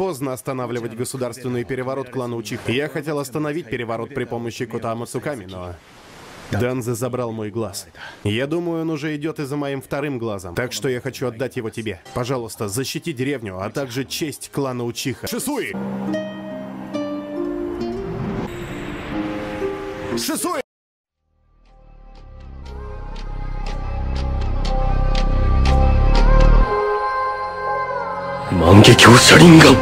поздно останавливать государственный переворот клана Учиха. Я хотел остановить переворот при помощи Кота Амацуками, но... Данзе забрал мой глаз. Я думаю, он уже идет и за моим вторым глазом. Так что я хочу отдать его тебе. Пожалуйста, защити деревню, а также честь клана Учиха. Шисуи! Шисуи! 万華鏡車輪眼